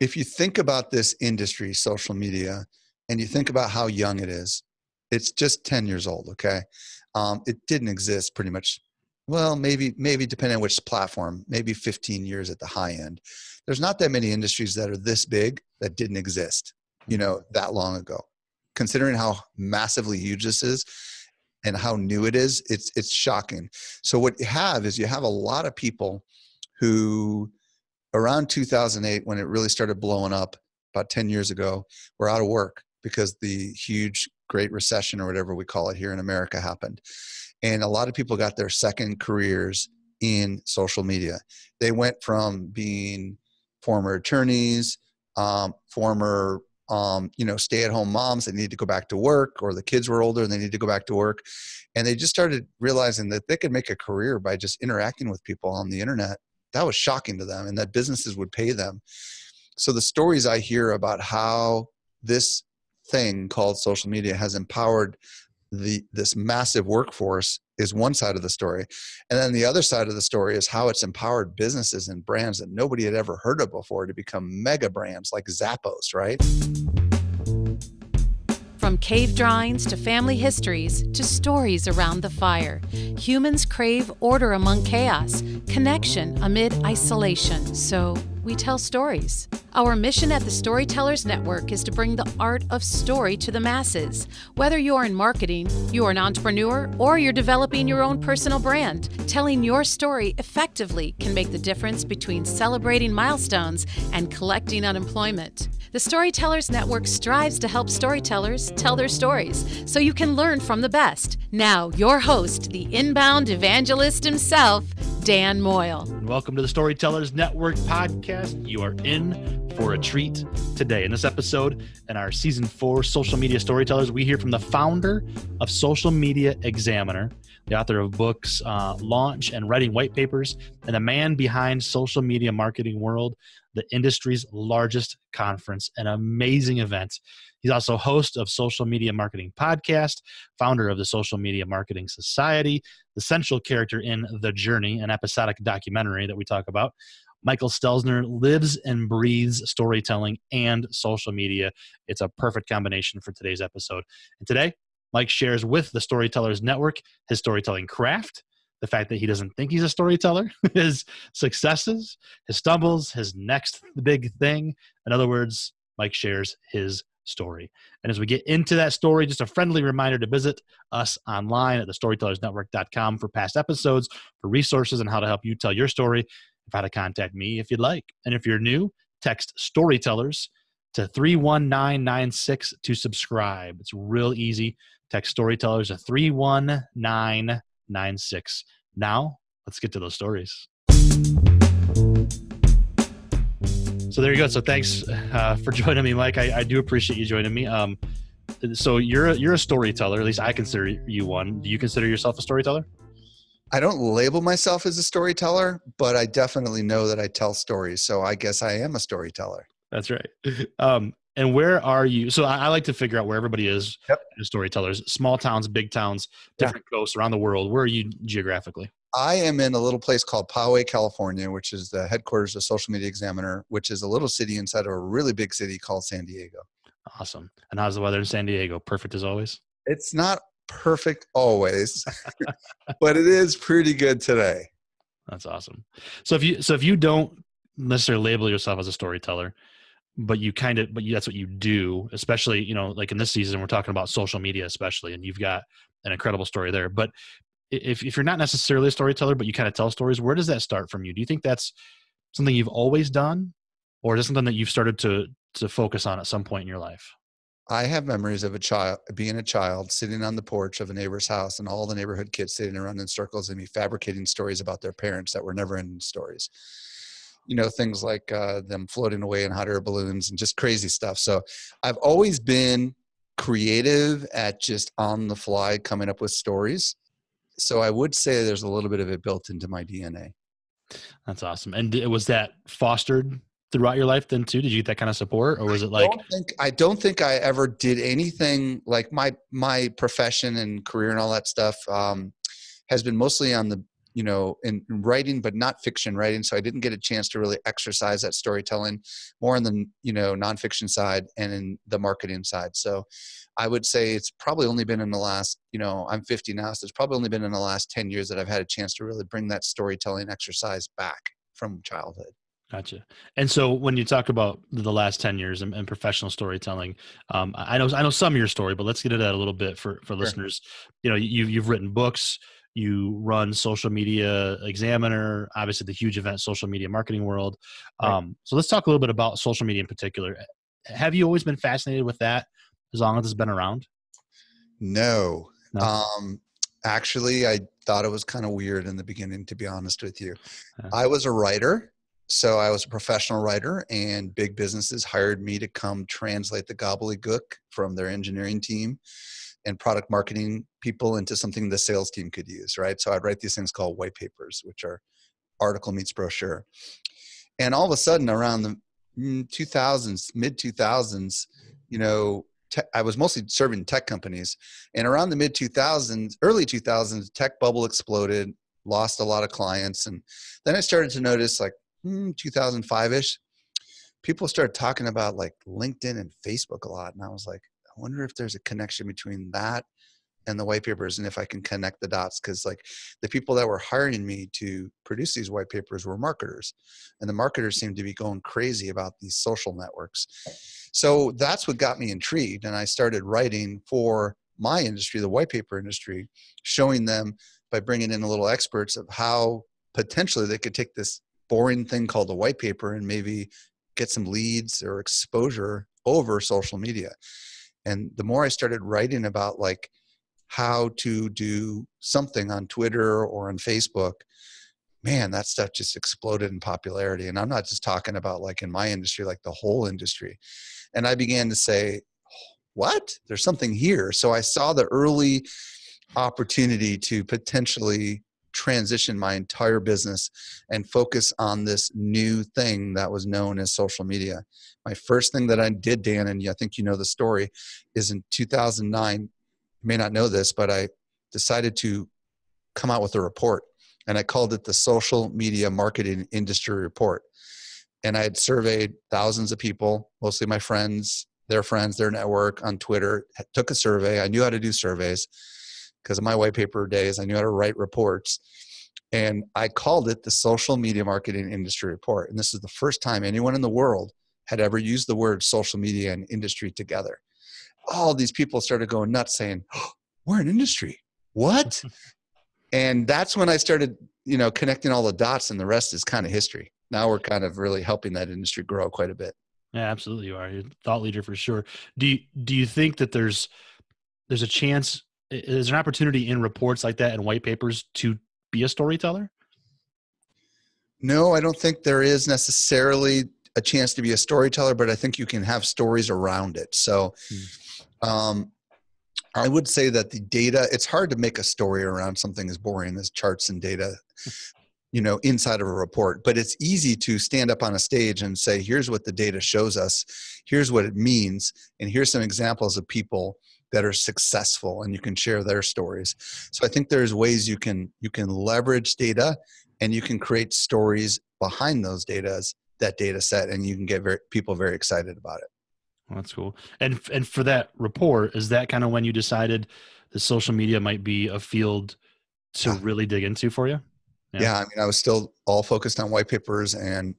if you think about this industry, social media, and you think about how young it is, it's just 10 years old, okay? Um, it didn't exist pretty much, well, maybe, maybe depending on which platform, maybe 15 years at the high end. There's not that many industries that are this big that didn't exist, you know, that long ago. Considering how massively huge this is, and how new it is, it's it's shocking. So what you have is you have a lot of people who around 2008 when it really started blowing up about 10 years ago were out of work because the huge great recession or whatever we call it here in America happened. And a lot of people got their second careers in social media. They went from being former attorneys, um, former um, you know, stay at home moms that need to go back to work, or the kids were older and they need to go back to work. And they just started realizing that they could make a career by just interacting with people on the internet. That was shocking to them, and that businesses would pay them. So, the stories I hear about how this thing called social media has empowered the this massive workforce is one side of the story and then the other side of the story is how it's empowered businesses and brands that nobody had ever heard of before to become mega brands like zappos right from cave drawings to family histories to stories around the fire, humans crave order among chaos, connection amid isolation. So we tell stories. Our mission at the Storytellers Network is to bring the art of story to the masses. Whether you are in marketing, you are an entrepreneur, or you're developing your own personal brand, telling your story effectively can make the difference between celebrating milestones and collecting unemployment. The Storytellers Network strives to help storytellers tell their stories so you can learn from the best. Now, your host, the inbound evangelist himself, Dan Moyle. Welcome to the Storytellers Network podcast. You are in for a treat today. In this episode, in our season four social media storytellers, we hear from the founder of Social Media Examiner, the author of books uh, Launch and Writing White Papers, and the man behind Social Media Marketing World the industry's largest conference, an amazing event. He's also host of Social Media Marketing Podcast, founder of the Social Media Marketing Society, the central character in The Journey, an episodic documentary that we talk about. Michael Stelzner lives and breathes storytelling and social media. It's a perfect combination for today's episode. And today, Mike shares with the Storytellers Network his storytelling craft, the fact that he doesn't think he's a storyteller, his successes, his stumbles, his next big thing. In other words, Mike shares his story. And as we get into that story, just a friendly reminder to visit us online at thestorytellersnetwork.com for past episodes, for resources, and how to help you tell your story, and how to contact me if you'd like. And if you're new, text storytellers to 31996 to subscribe. It's real easy. Text storytellers to 319 96. Now, let's get to those stories. So there you go. So thanks uh, for joining me, Mike. I, I, do appreciate you joining me. Um, so you're a, you're a storyteller. At least I consider you one. Do you consider yourself a storyteller? I don't label myself as a storyteller, but I definitely know that I tell stories. So I guess I am a storyteller. That's right. Um, and where are you? So I, I, like to figure out where everybody is yep. as storytellers. Small towns, big towns, different yeah. coasts around the world. Where are you geographically? I am in a little place called Poway, California, which is the headquarters of Social Media Examiner, which is a little city inside of a really big city called San Diego. Awesome. And how's the weather in San Diego? Perfect as always? It's not perfect always, but it is pretty good today. That's awesome. So if you so if you don't necessarily label yourself as a storyteller, but you kind of but you, that's what you do especially you know like in this season we're talking about social media especially and you've got an incredible story there but if, if you're not necessarily a storyteller but you kind of tell stories where does that start from you do you think that's something you've always done or is it something that you've started to to focus on at some point in your life I have memories of a child being a child sitting on the porch of a neighbor's house and all the neighborhood kids sitting around in circles and me fabricating stories about their parents that were never in stories. You know things like uh, them floating away in hot air balloons and just crazy stuff. So i've always been creative at just on the fly coming up with stories. So i would say there's a little bit of it built into my dna that's awesome. And was that fostered throughout your life then too did you get that kind of support or was it like I don't think, I don't think I ever did anything like my my profession and career and all that stuff um, has been mostly on the you know, in writing, but not fiction writing. So I didn't get a chance to really exercise that storytelling more on the, you know, nonfiction side and in the marketing side. So I would say it's probably only been in the last, you know, I'm 50 now. So it's probably only been in the last 10 years that I've had a chance to really bring that storytelling exercise back from childhood. Gotcha. And so when you talk about the last 10 years and, and professional storytelling, um, I know, I know some of your story, but let's get into that a little bit for, for sure. listeners. You know, you, you've written books, you run social media examiner, obviously the huge event, social media marketing world. Right. Um, so let's talk a little bit about social media in particular. Have you always been fascinated with that as long as it's been around? No. no? Um, actually, I thought it was kind of weird in the beginning, to be honest with you. Uh-huh. I was a writer so I was a professional writer, and big businesses hired me to come translate the gobbledygook from their engineering team and product marketing people into something the sales team could use, right? So I'd write these things called white papers, which are article meets brochure. And all of a sudden, around the 2000s, mm, mid 2000s, you know, I was mostly serving tech companies. And around the mid 2000s, early 2000s, tech bubble exploded, lost a lot of clients. And then I started to notice like, 2005ish, hmm, people started talking about like LinkedIn and Facebook a lot. And I was like, I wonder if there's a connection between that and the white papers and if I can connect the dots. Cause like the people that were hiring me to produce these white papers were marketers. And the marketers seemed to be going crazy about these social networks. So that's what got me intrigued. And I started writing for my industry, the white paper industry, showing them by bringing in a little experts of how potentially they could take this boring thing called a white paper and maybe get some leads or exposure over social media. And the more i started writing about like how to do something on twitter or on facebook man that stuff just exploded in popularity. And i'm not just talking about like in my industry like the whole industry. And i began to say what? There's something here. So i saw the early opportunity to potentially transition my entire business and focus on this new thing that was known as social media. My first thing that I did, Dan, and I think you know the story, is in 2009. You may not know this, but I decided to come out with a report and I called it the Social Media Marketing Industry Report. And I had surveyed thousands of people, mostly my friends, their friends, their network on Twitter, took a survey. I knew how to do surveys because of my white paper days. I knew how to write reports. And I called it the Social Media Marketing Industry Report. And this is the first time anyone in the world had ever used the word social media and industry together. All these people started going nuts saying, oh, We're an industry. What? and that's when I started, you know, connecting all the dots, and the rest is kind of history. Now we're kind of really helping that industry grow quite a bit. Yeah, absolutely, you are. You're a thought leader for sure. Do you do you think that there's there's a chance is there an opportunity in reports like that and white papers to be a storyteller? No, I don't think there is necessarily a chance to be a storyteller, but I think you can have stories around it. So, hmm. um, I would say that the data, it's hard to make a story around something as boring as charts and data, you know, inside of a report, but it's easy to stand up on a stage and say, here's what the data shows us, here's what it means, and here's some examples of people that are successful and you can share their stories. So i think there's ways you can you can leverage data and you can create stories behind those data that data set and you can get very, people very excited about it. Well, that's cool. And and for that report is that kind of when you decided the social media might be a field to yeah. really dig into for you? Yeah. yeah i mean i was still all focused on white papers and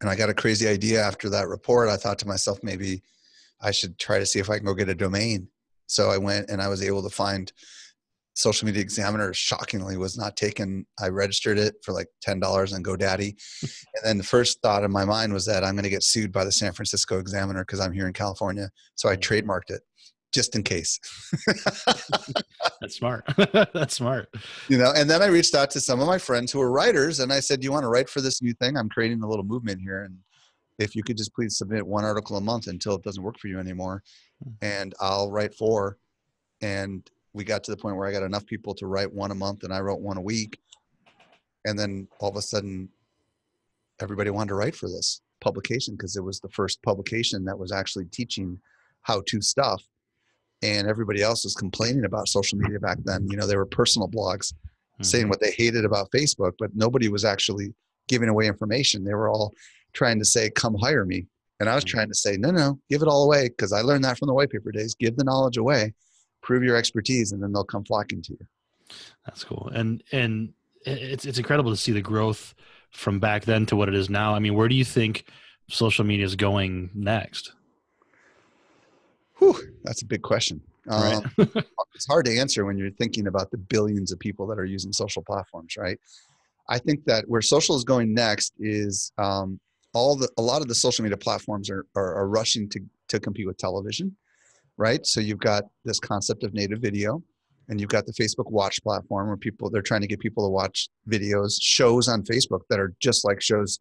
and i got a crazy idea after that report. I thought to myself maybe I should try to see if I can go get a domain. So I went and I was able to find social media examiner shockingly was not taken. I registered it for like $10 on godaddy. And then the first thought in my mind was that i'm going to get sued by the san francisco examiner because i'm here in california. So i trademarked it just in case. That's smart. That's smart. You know and then i reached out to some of my friends who are writers and i said do you want to write for this new thing? I'm creating a little movement here and if you could just please submit one article a month until it doesn't work for you anymore hmm. and i'll write four. And we got to the point where i got enough people to write one a month and i wrote one a week. And then all of a sudden everybody wanted to write for this publication because it was the first publication that was actually teaching how to stuff. And everybody else was complaining about social media back then. You know they were personal blogs saying what they hated about Facebook, but nobody was actually giving away information. They were all trying to say, come hire me. And I was Mhm. trying to say, no, no, give it all away because I learned that from the white paper days. Give the knowledge away, prove your expertise, and then they'll come flocking to you. That's cool. And and it's it's incredible to see the growth from back then to what it is now. I mean, where do you think social media is going next? Whew, that's a big question. Right. Um, it's hard to answer when you're thinking about the billions of people that are using social platforms, right? I think that where social is going next is um, all the a lot of the social media platforms are, are are rushing to to compete with television, right? So you've got this concept of native video, and you've got the Facebook Watch platform where people they're trying to get people to watch videos, shows on Facebook that are just like shows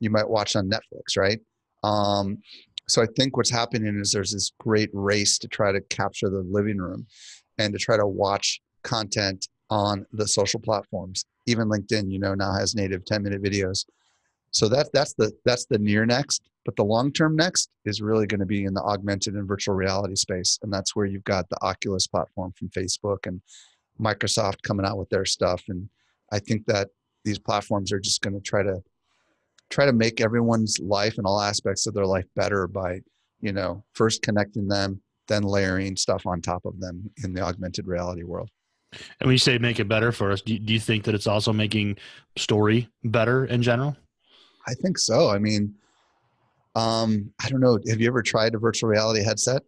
you might watch on Netflix, right? Um, so I think what's happening is there's this great race to try to capture the living room and to try to watch content on the social platforms. Even LinkedIn, you know, now has native 10 minute videos. So that that's the that's the near next, but the long term next is really going to be in the augmented and virtual reality space, and that's where you've got the Oculus platform from Facebook and Microsoft coming out with their stuff. And I think that these platforms are just going to try to try to make everyone's life and all aspects of their life better by you know first connecting them then layering stuff on top of them in the augmented reality world And when you say make it better for us, do you, do you think that it's also making story better in general? I think so i mean um i don't know have you ever tried a virtual reality headset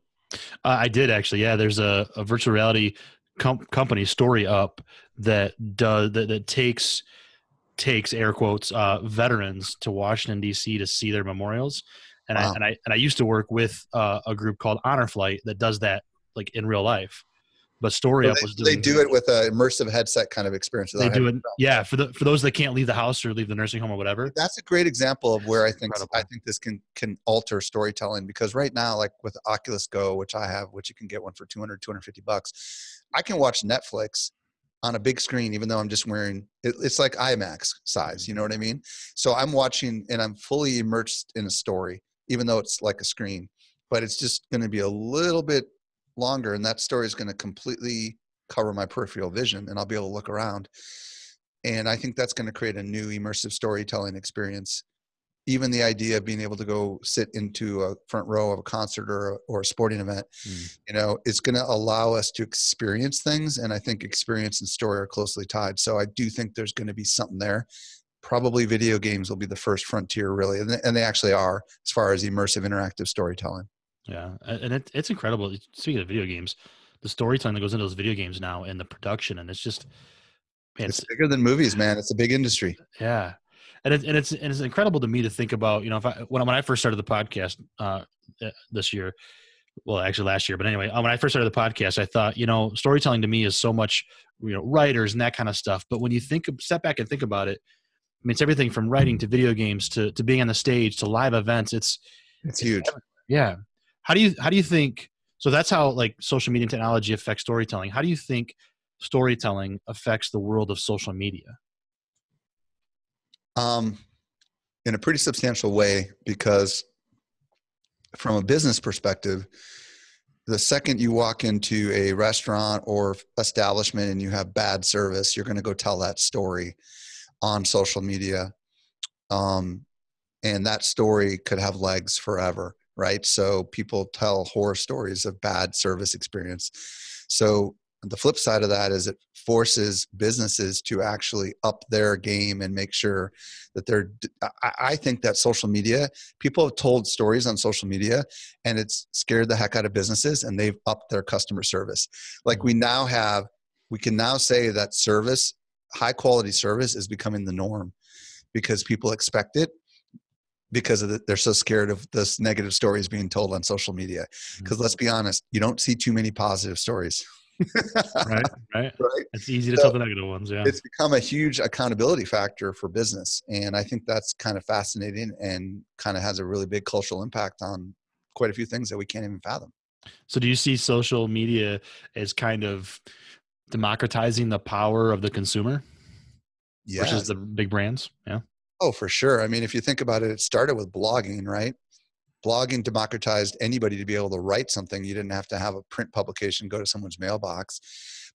Uh, I did actually. Yeah, there's a, a virtual reality com- company, Story Up, that does that, that takes takes air quotes uh, veterans to Washington D.C. to see their memorials. And I and I and I used to work with uh, a group called Honor Flight that does that like in real life. But Story So Up they, was they do it with an immersive headset kind of experience They do it. Yeah, for the for those that can't leave the house or leave the nursing home or whatever. that's a great example of where I think Incredible. I think this can can alter storytelling because right now like with Oculus Go which I have which you can get one for 200 250 bucks I can watch Netflix on a big screen even though I'm just wearing it, it's like IMAX size you know what I mean so I'm watching and I'm fully immersed in a story even though it's like a screen but it's just going to be a little bit longer and that story is going to completely cover my peripheral vision and I'll be able to look around. And i think that's going to create a new immersive storytelling experience. Even the idea of being able to go sit into a front row of a concert or, or a sporting event Mm. you know it's going to allow us to experience things and i think experience and story are closely tied. So i do think there's going to be something there. Probably video games will be the first frontier really and they, and they actually are as far as immersive interactive storytelling Yeah, and it, it's incredible. Speaking of video games, the storytelling that goes into those video games now and the production, and it's just, man, it's it's, bigger than movies man it's a big industry yeah, and it's and it's and it's incredible to me to think about. You know, if I when I- when I first started the podcast uh, uh, this year, well, actually last year, but anyway, uh, when I first started the podcast, I thought, you know, storytelling to me is so much, you know, writers and that kind of stuff. But when you think, of step back and think about it, I mean, it's everything from writing to video games to to being on the stage to live events. It's it's huge yeah. How do you how do you think so that's how like social media technology affects storytelling. How do you think storytelling affects the world of social media? um, in a pretty substantial way because from a business perspective the second you walk into a restaurant or establishment and you have bad service you're going to go tell that story on social media um, and that story could have legs forever right? So people tell horror stories of bad service experience. So the flip side of that is it forces businesses to actually up their game and make sure that they're I, think that social media people have told stories on social media and it's scared the heck out of businesses and they've upped their customer service. Like we now have we can now say that service high quality service is becoming the norm because people expect it because of the, they're so scared of this negative stories being told on social media mm-hmm. because let's be honest you don't see too many positive stories Right, right. right It's easy to So- tell the negative ones. Yeah, it's become a huge accountability factor for business and i think that's kind of fascinating and kind of has a really big cultural impact on quite a few things that we can't even fathom So do you see social media as kind of democratizing the power of the consumer yeah versus the big brands? Yeah. Oh for sure i mean if you think about it it started with blogging right blogging democratized anybody to be able to write something you didn't have to have a print publication go to someone's mailbox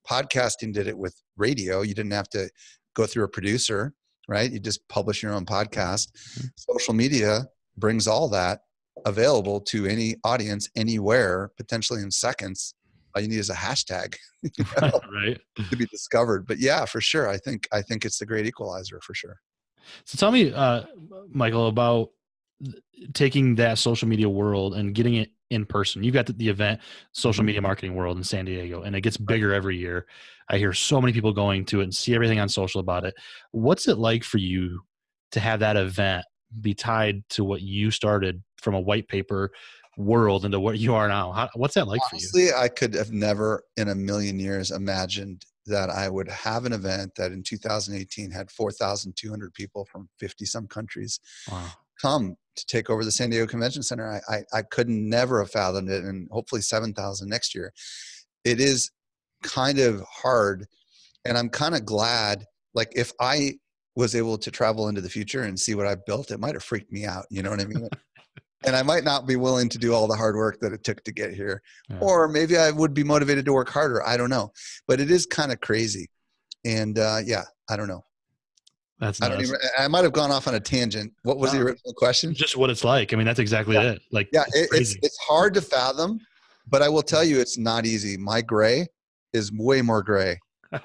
Podcasting did it with radio. You didn't have to go through a producer, right? You just publish your own podcast. Mm-hmm. Social media brings all that available to any audience anywhere, potentially in seconds. All you need is a hashtag, you know, right, to be discovered. But yeah, for sure, I think I think it's the great equalizer for sure. So tell me, uh, Michael, about taking that social media world and getting it in person. You've got the, the event, social mm-hmm. media marketing world in San Diego, and it gets bigger every year. I hear so many people going to it and see everything on social about it. What's it like for you to have that event be tied to what you started from a white paper world into what you are now? How, what's that like Honestly, for you? I could have never in a million years imagined that I would have an event that in 2018 had 4,200 people from 50 some countries wow. come to take over the San Diego Convention Center. I, I, I could never have fathomed it, and hopefully 7,000 next year. It is kind of hard, and I'm kind of glad. Like, if I was able to travel into the future and see what I've built, it might have freaked me out. You know what I mean? and I might not be willing to do all the hard work that it took to get here. Yeah. Or maybe I would be motivated to work harder. I don't know. But it is kind of crazy. And uh, yeah, I don't know. That's I, don't even, I might have gone off on a tangent. What was no, the original question? Just what it's like. I mean, that's exactly yeah. it. Like, yeah, it's, it's, it's hard to fathom, but I will tell you, it's not easy. My gray is way more gray.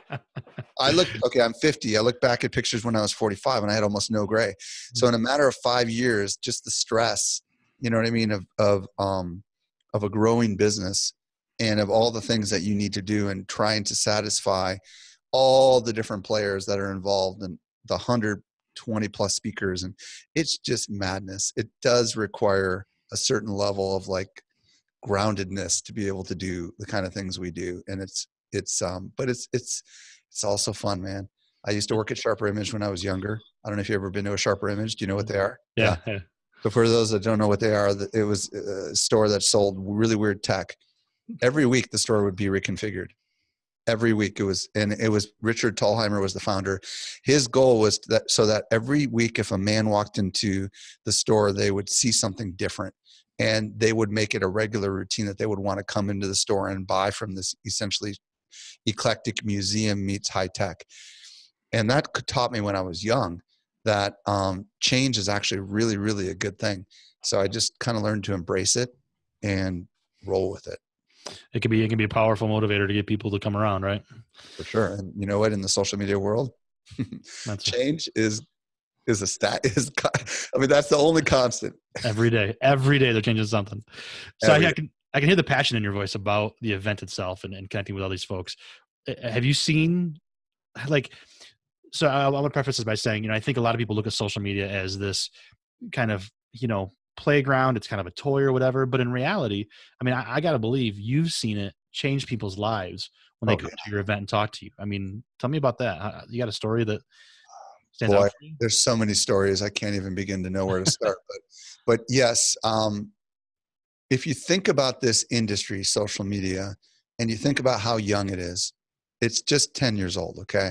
I look okay. I'm 50. I look back at pictures when I was 45, and I had almost no gray. So in a matter of five years, just the stress you know what I mean, of of um of a growing business and of all the things that you need to do and trying to satisfy all the different players that are involved and the 120 plus speakers. And it's just madness. It does require a certain level of like groundedness to be able to do the kind of things we do. And it's it's um but it's it's it's also fun man. I used to work at sharper image when i was younger. I don't know if you've ever been to a sharper image. Do you know what they are? Yeah, yeah. So for those that don't know what they are, it was uh, a store that sold really weird tech. Every week the store would be reconfigured. Every week it was, and it was Richard Thalheimer was the founder. His goal was that so that every week, if a man walked into the store, they would see something different, and they would make it a regular routine that they would want to come into the store and buy from this essentially eclectic museum meets high tech. And that taught me when I was young that um, change is actually really, really a good thing. So I just kind of learned to embrace it and roll with it. It can be it can be a powerful motivator to get people to come around, right? For sure. And you know what? In the social media world, change is is a stat is I mean that's the only constant. Every day, every day they're changing something. So I, I, can I can hear the passion in your voice about the event itself and, and connecting with all these folks. Have you seen like so I, I want to preface this by saying, you know, I think a lot of people look at social media as this kind of, you know, playground. It's kind of a toy or whatever. But in reality, I mean, I, I got to believe you've seen it change people's lives when they oh, come yeah. to your event and talk to you. I mean, tell me about that. You got a story that stands Boy, out for you? There's so many stories. I can't even begin to know where to start. but, but yes, um, if you think about this industry, social media, and you think about how young it is, it's just 10 years old. Okay.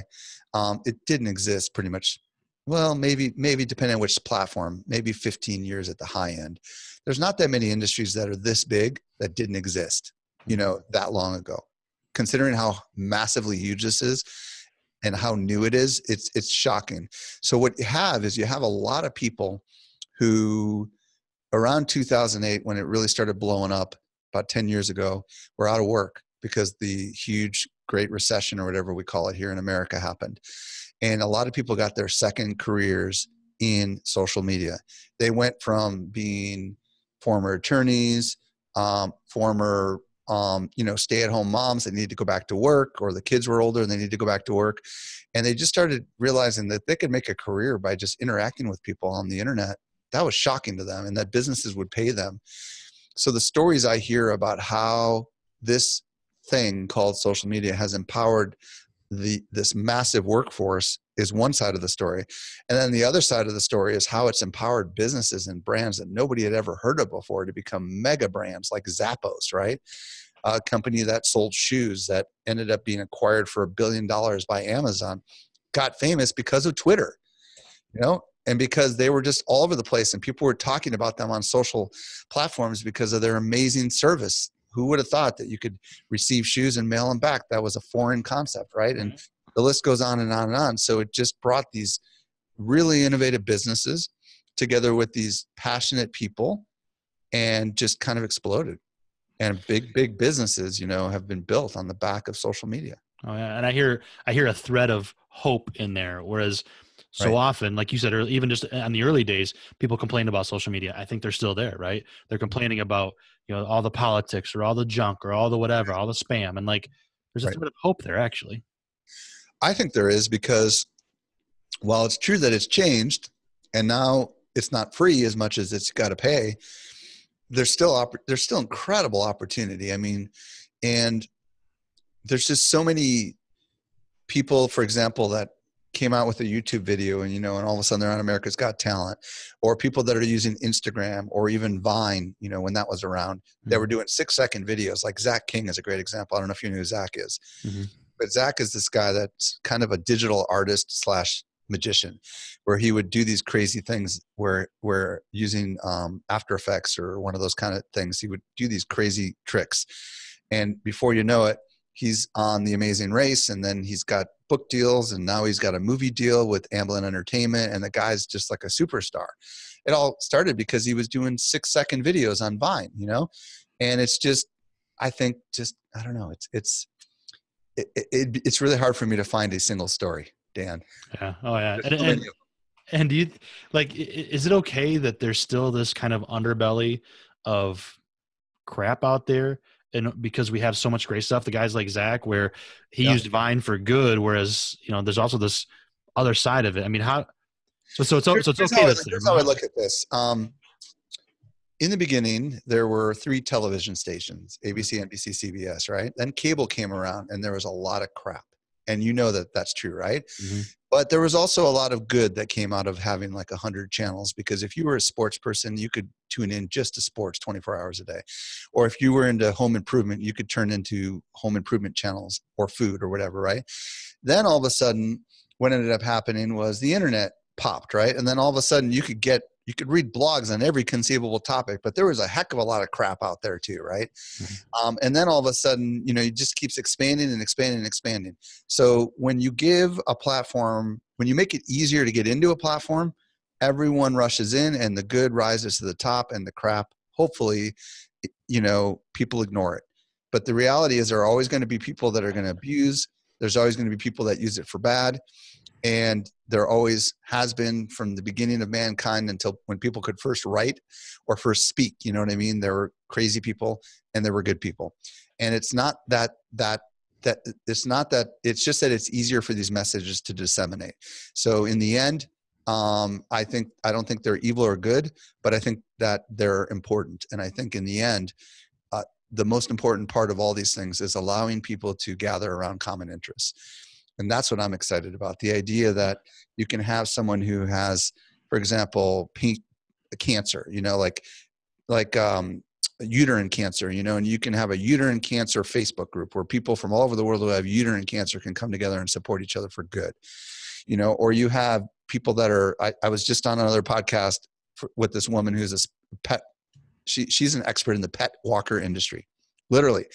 Um, it didn't exist pretty much. Well, maybe maybe depending on which platform, maybe 15 years at the high end. There's not that many industries that are this big that didn't exist, you know, that long ago. Considering how massively huge this is and how new it is, it's it's shocking. So what you have is you have a lot of people who around 2008 when it really started blowing up about 10 years ago were out of work because the huge great recession or whatever we call it here in America happened. And a lot of people got their second careers in social media. They went from being former attorneys, um, former um, you know, stay-at-home moms that needed to go back to work, or the kids were older and they need to go back to work, and they just started realizing that they could make a career by just interacting with people on the internet. That was shocking to them, and that businesses would pay them. So the stories I hear about how this thing called social media has empowered the this massive workforce is one side of the story. And then the other side of the story is how it's empowered businesses and brands that nobody had ever heard of before to become mega brands like zappos right? A company that sold shoes that ended up being acquired for a billion dollars by amazon got famous because of twitter you know? And because they were just all over the place and people were talking about them on social platforms because of their amazing service who would have thought that you could receive shoes and mail them back? That was a foreign concept, right? And mm-hmm. the list goes on and on and on. So it just brought these really innovative businesses together with these passionate people and just kind of exploded. And big, big businesses, you know, have been built on the back of social media. Oh yeah, and I hear I hear a thread of hope in there. Whereas so right. often, like you said, early, even just uh, on the early days, people complained about social media. I think they're still there, right? They're complaining about you know all the politics or all the junk or all the whatever, all the spam, and like there's a right. thread of hope there actually. I think there is because while it's true that it's changed and now it's not free as much as it's got to pay, there's still opp- there's still incredible opportunity. I mean, and there's just so many people, for example, that came out with a YouTube video and you know, and all of a sudden they're on America's Got Talent, or people that are using Instagram or even Vine, you know, when that was around, mm-hmm. they were doing six second videos. Like Zach King is a great example. I don't know if you know who Zach is, mm-hmm. but Zach is this guy that's kind of a digital artist slash magician where he would do these crazy things where where using um, after effects or one of those kind of things he would do these crazy tricks and before you know it he's on the amazing race and then he's got book deals and now he's got a movie deal with amblin entertainment and the guy's just like a superstar. It all started because he was doing six second videos on vine you know? And it's just i think just i don't know it's it's it, it, it's really hard for me to find a single story dan. Yeah. Oh yeah. And, and, and do you like is it okay that there's still this kind of underbelly of crap out there and because we have so much great stuff, the guys like Zach, where he yeah. used Vine for good, whereas you know there's also this other side of it. I mean, how? So so it's, so it's okay. How, that's how I look at this. Um, in the beginning, there were three television stations: ABC, NBC, CBS. Right. Then cable came around, and there was a lot of crap and you know that that's true right mm-hmm. But there was also a lot of good that came out of having like 100 channels because if you were a sports person you could tune in just to sports 24 hours a day or if you were into home improvement you could turn into home improvement channels or food or whatever right? Then all of a sudden what ended up happening was the internet popped right? And then all of a sudden you could get you could read blogs on every conceivable topic, but there was a heck of a lot of crap out there too, right? Mm-hmm. Um, and then all of a sudden, you know, it just keeps expanding and expanding and expanding. So when you give a platform, when you make it easier to get into a platform, everyone rushes in and the good rises to the top and the crap, hopefully, you know, people ignore it. But the reality is there are always going to be people that are going to abuse. There's always going to be people that use it for bad and there always has been from the beginning of mankind until when people could first write or first speak you know what i mean? There were crazy people and there were good people. And it's not that that that it's not that it's just that it's easier for these messages to disseminate. So in the end um, i think i don't think they're evil or good but i think that they're important. And i think in the end uh, the most important part of all these things is allowing people to gather around common interests and that's what i'm excited about the idea that you can have someone who has for example pink cancer you know like like um uterine cancer you know and you can have a uterine cancer facebook group where people from all over the world who have uterine cancer can come together and support each other for good you know or you have people that are i, I was just on another podcast for, with this woman who's a pet she, she's an expert in the pet walker industry literally.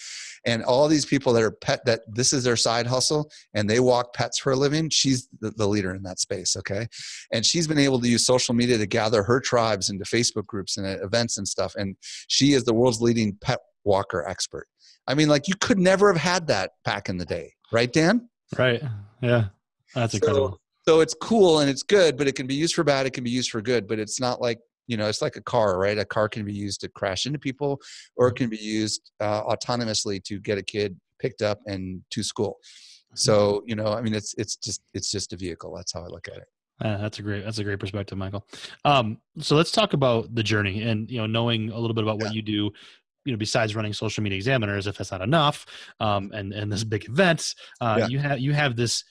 And all these people that are pet that this is their side hustle and they walk pets for a living she's the, the, leader in that space okay? And she's been able to use social media to gather her tribes into facebook groups and uh, events and stuff and she is the world's leading pet walker expert. I mean like you could never have had that back in the day right dan? Right yeah that's incredible. so, so it's cool and it's good but it can be used for bad it can be used for good but it's not like you know it's like a car right a car can be used to crash into people or it mm-hmm. can be used uh, autonomously to get a kid picked up and to school mm-hmm. so you know i mean it's it's just it's just a vehicle that's how i look at it uh, that's a great that's a great perspective michael um, so let's talk about the journey and you know knowing a little bit about yeah. what you do you know besides running social media examiners if that's not enough um, and and this big event uh, yeah. you have you have this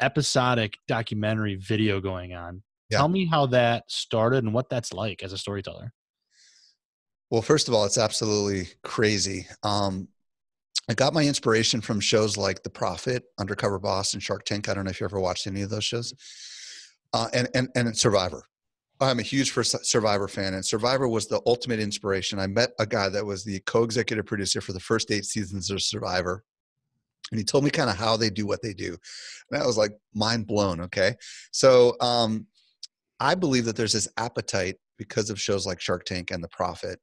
episodic documentary video going on yeah. Tell me how that started and what that's like as a storyteller. Well, first of all, it's absolutely crazy. Um, I got my inspiration from shows like The Profit, Undercover Boss, and Shark Tank. I don't know if you ever watched any of those shows, uh, and and and Survivor. I'm a huge Survivor fan, and Survivor was the ultimate inspiration. I met a guy that was the co-executive producer for the first eight seasons of Survivor, and he told me kind of how they do what they do, and I was like mind blown. Okay, so um, I believe that there's this appetite because of shows like Shark Tank and The Profit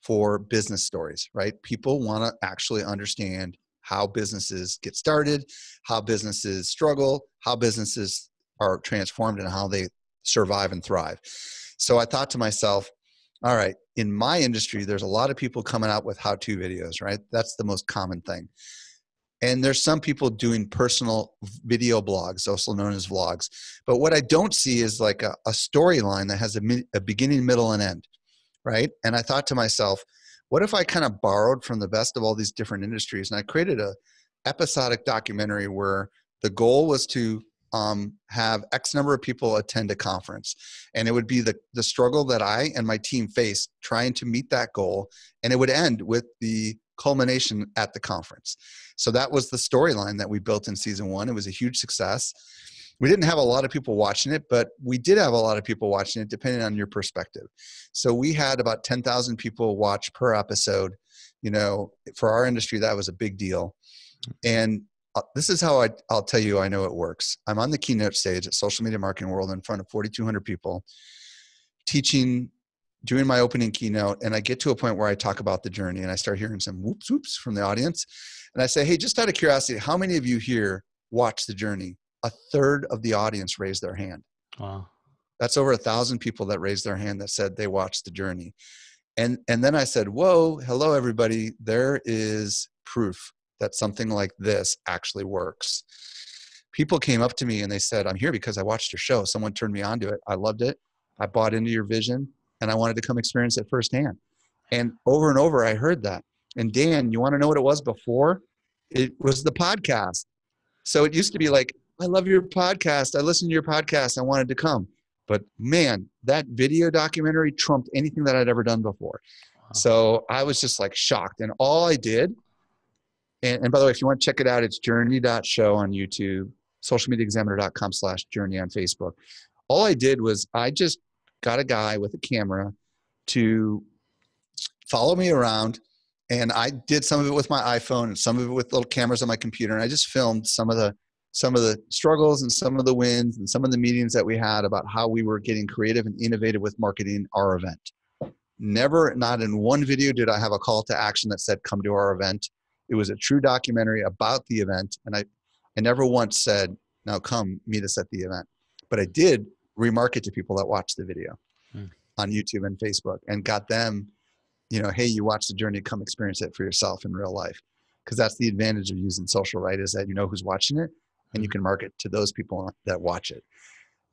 for business stories. Right? People want to actually understand how businesses get started, how businesses struggle, how businesses are transformed, and how they survive and thrive. So I thought to myself, all right, in my industry, there's a lot of people coming out with how to videos, right? That's the most common thing. And there's some people doing personal video blogs, also known as vlogs. But what I don't see is like a, a storyline that has a, a beginning, middle, and end, right? And I thought to myself, what if I kind of borrowed from the best of all these different industries and I created a episodic documentary where the goal was to um, have X number of people attend a conference. And it would be the, the struggle that I and my team faced trying to meet that goal. And it would end with the culmination at the conference. So that was the storyline that we built in season one. It was a huge success. We didn't have a lot of people watching it, but we did have a lot of people watching it, depending on your perspective. So we had about 10,000 people watch per episode. You know, for our industry, that was a big deal. And uh, this is how I, I'll tell you I know it works. I'm on the keynote stage at Social Media Marketing World in front of 4,200 people, teaching, doing my opening keynote, and I get to a point where I talk about the journey, and I start hearing some whoops whoops from the audience, and I say, "Hey, just out of curiosity, how many of you here watch the journey?" A third of the audience raised their hand. Wow. That's over a thousand people that raised their hand that said they watched the journey. And and then I said, Whoa, hello everybody. There is proof that something like this actually works. People came up to me and they said, I'm here because I watched your show. Someone turned me on to it. I loved it. I bought into your vision and I wanted to come experience it firsthand. And over and over, I heard that. And Dan, you want to know what it was before? It was the podcast. So it used to be like, I love your podcast. I listened to your podcast. I wanted to come. But man, that video documentary trumped anything that I'd ever done before. Wow. So I was just like shocked. And all I did and, and by the way, if you want to check it out, it's journey.show on YouTube, socialmediaexaminer.com slash journey on Facebook. All I did was I just got a guy with a camera to follow me around and I did some of it with my iPhone and some of it with little cameras on my computer and I just filmed some of the some of the struggles and some of the wins and some of the meetings that we had about how we were getting creative and innovative with marketing our event. Never, not in one video did I have a call to action that said, come to our event. It was a true documentary about the event. And I, I never once said, now come meet us at the event. But I did remarket to people that watch the video hmm. on YouTube and Facebook and got them, you know, hey, you watched the journey, come experience it for yourself in real life. Because that's the advantage of using social, right? Is that you know who's watching it and you hmm. can market to those people that watch it.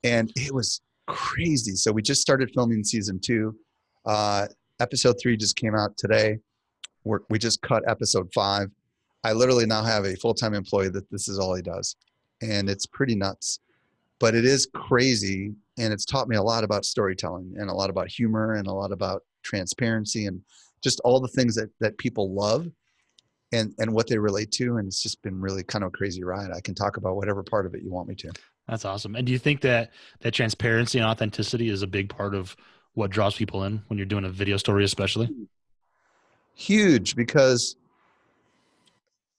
And it was crazy. So we just started filming season two. Uh, episode three just came out today. We're, we just cut episode five. I literally now have a full time employee that this is all he does. And it's pretty nuts. But it is crazy. And it's taught me a lot about storytelling and a lot about humor and a lot about transparency and just all the things that, that people love and, and what they relate to. And it's just been really kind of a crazy ride. I can talk about whatever part of it you want me to. That's awesome. And do you think that that transparency and authenticity is a big part of what draws people in when you're doing a video story, especially? huge because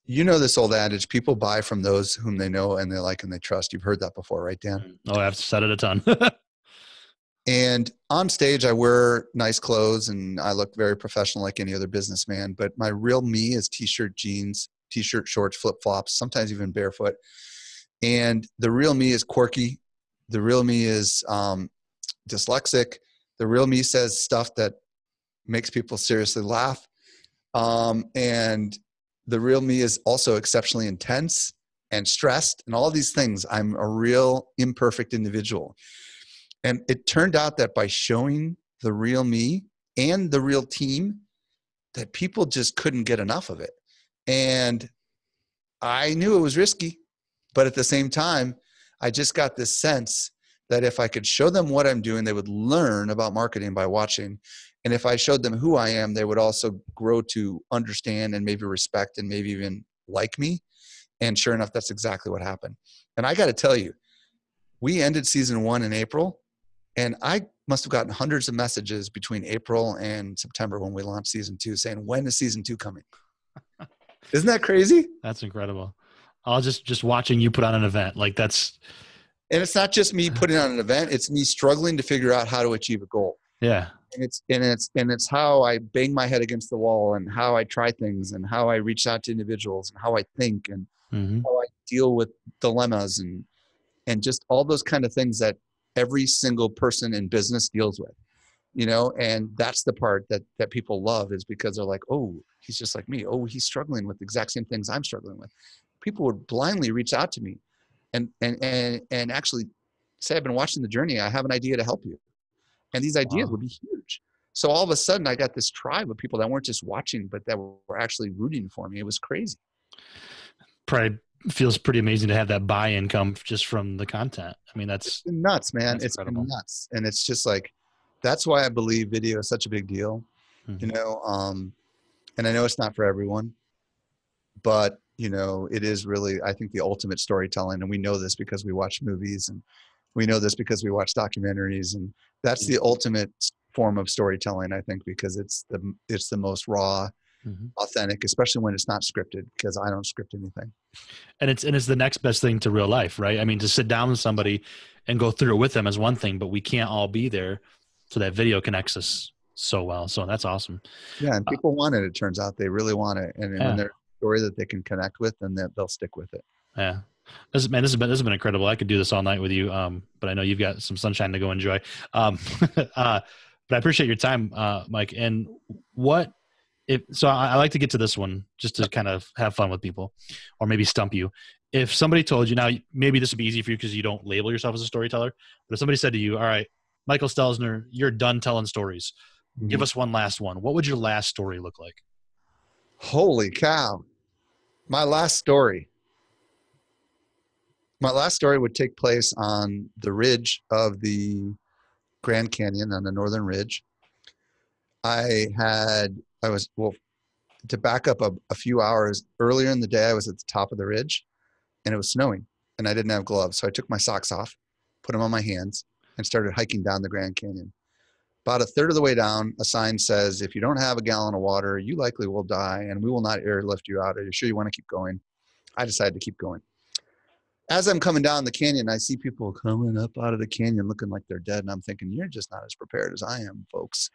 you know this old adage people buy from those whom they know and they like and they trust. You've heard that before right dan? Mm. oh i've said it a ton. And on stage i wear nice clothes and i look very professional like any other businessman but my real me is t-shirt jeans t-shirt shorts flip-flops sometimes even barefoot. And the real me is quirky. The real me is um, dyslexic. The real me says stuff that makes people seriously laugh. Um, and the real me is also exceptionally intense and stressed and all these things. I'm a real imperfect individual. And it turned out that by showing the real me and the real team, that people just couldn't get enough of it. And I knew it was risky, but at the same time, I just got this sense that if I could show them what I'm doing, they would learn about marketing by watching. And if I showed them who I am, they would also grow to understand and maybe respect and maybe even like me. And sure enough, that's exactly what happened. And I got to tell you, we ended season one in April, and I must have gotten hundreds of messages between April and September when we launched season two saying, when is season two coming? Isn't that crazy? That's incredible. I was just just watching you put on an event. Like that's and it's not just me putting on an event, it's me struggling to figure out how to achieve a goal. Yeah. And it's and it's and it's how I bang my head against the wall and how I try things and how I reach out to individuals and how I think and mm-hmm. how I deal with dilemmas and and just all those kind of things that every single person in business deals with you know and that's the part that that people love is because they're like oh he's just like me. Oh he's struggling with the exact same things i'm struggling with. People would blindly reach out to me and and and, and actually say i've been watching the journey. I have an idea to help you. And these ideas wow. would be huge so all of a sudden i got this tribe of people that weren't just watching but that were actually rooting for me. It was crazy. Probably feels pretty amazing to have that buy-in come just from the content. I mean that's nuts man. it's nuts. And it's just like that's why i believe video is such a big deal mm-hmm. you know um and i know it's not for everyone but you know it is really i think the ultimate storytelling. And we know this because we watch movies and we know this because we watch documentaries and that's the ultimate form of storytelling i think because it's the it's the most raw mm-hmm. authentic especially when it's not scripted because i don't script anything and it's and it's the next best thing to real life right i mean to sit down with somebody and go through it with them is one thing but we can't all be there so that video connects us so well so that's awesome yeah and uh people uh, want it it turns out they really want it and, yeah. when they're story that they can connect with, and that they'll stick with it. Yeah. This, man, this has been this has been incredible. I could do this all night with you, um, but I know you've got some sunshine to go enjoy. Um, uh, but I appreciate your time, uh, Mike. And what if? So I, I like to get to this one just to kind of have fun with people, or maybe stump you. If somebody told you now, maybe this would be easy for you because you don't label yourself as a storyteller. But if somebody said to you, "All right, Michael Stelzner, you're done telling stories. Mm-hmm. Give us one last one. What would your last story look like?" Holy cow! my last story my last story would take place on the ridge of the grand canyon on the northern ridge i had i was well to back up a, a, few hours earlier in the day i was at the top of the ridge and it was snowing and i didn't have gloves so i took my socks off put them on my hands and started hiking down the grand canyon about a third of the way down, a sign says, if you don't have a gallon of water, you likely will die and we will not airlift you out. Are you sure you want to keep going? I decided to keep going. As I'm coming down the canyon, I see people coming up out of the canyon looking like they're dead. And I'm thinking, you're just not as prepared as I am, folks.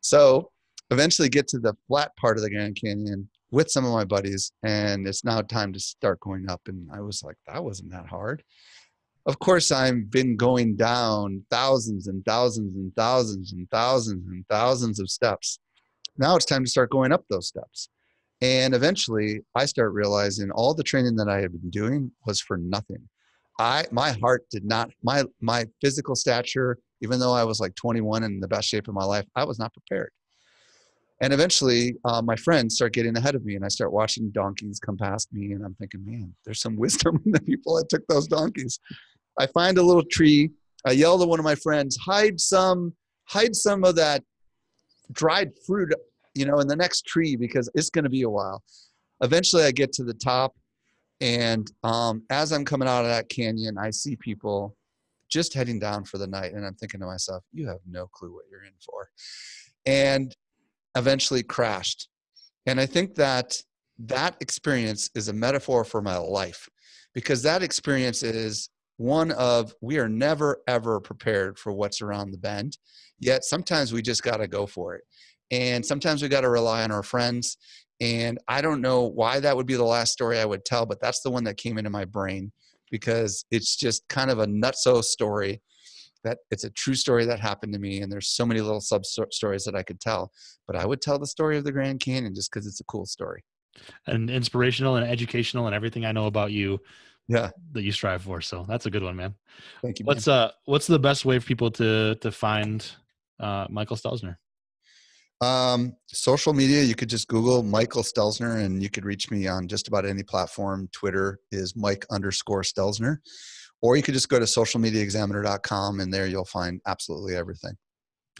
So eventually get to the flat part of the Grand Canyon with some of my buddies. And it's now time to start going up. And I was like, that wasn't that hard of course i've been going down thousands and thousands and thousands and thousands and thousands of steps now it's time to start going up those steps and eventually i start realizing all the training that i had been doing was for nothing i my heart did not my my physical stature even though i was like 21 and in the best shape of my life i was not prepared and eventually uh, my friends start getting ahead of me and i start watching donkeys come past me and i'm thinking man there's some wisdom in the people that took those donkeys I find a little tree. I yell to one of my friends, hide some, hide some of that dried fruit, you know, in the next tree because it's going to be a while. Eventually, I get to the top, and um, as I'm coming out of that canyon, I see people just heading down for the night, and I'm thinking to myself, "You have no clue what you're in for," and eventually crashed. And I think that that experience is a metaphor for my life because that experience is one of we are never ever prepared for what's around the bend yet sometimes we just got to go for it and sometimes we got to rely on our friends and i don't know why that would be the last story i would tell but that's the one that came into my brain because it's just kind of a nutso story that it's a true story that happened to me and there's so many little sub stories that i could tell but i would tell the story of the grand canyon just because it's a cool story. And inspirational and educational and everything i know about you yeah. that you strive for so that's a good one man. Thank you man. what's uh what's the best way for people to to find uh michael stelzner um social media you could just google michael stelzner and you could reach me on just about any platform. Twitter is mike underscore stelzner. Or you could just go to socialmediaexaminer.com and there you'll find absolutely everything.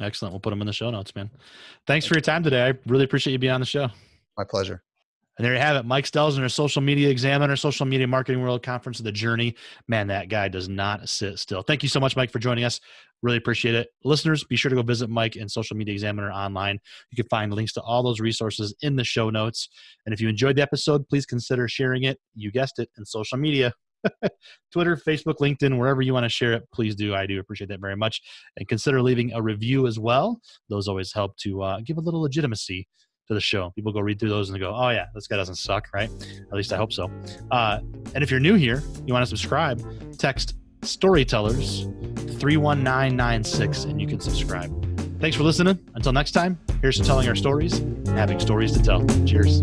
Excellent. We'll put them in the show notes man. Thanks for your time today. I really appreciate you being on the show. My pleasure And there you have it. Mike Stelzner, social media examiner, social media marketing world conference of the journey. Man, that guy does not sit still. Thank you so much, Mike, for joining us. Really appreciate it. Listeners, be sure to go visit Mike and Social Media Examiner online. You can find links to all those resources in the show notes. And if you enjoyed the episode, please consider sharing it. You guessed it in social media. Twitter, Facebook, LinkedIn, wherever you want to share it, please do. I do appreciate that very much. And consider leaving a review as well. Those always help to uh, give a little legitimacy to the show. People go read through those and they go, oh, yeah, this guy doesn't suck, right? At least I hope so. Uh, and if you're new here, you want to subscribe, text storytellers 31996 and you can subscribe. Thanks for listening. Until next time, here's to telling our stories and having stories to tell. Cheers.